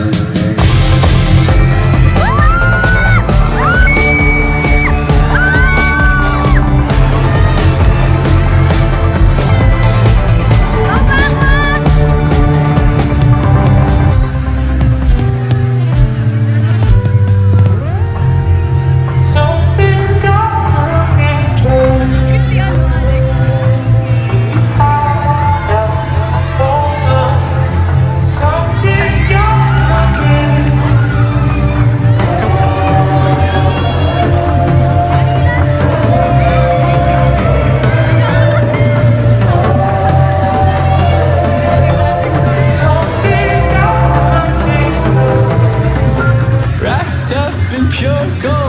Thank you. You're gone.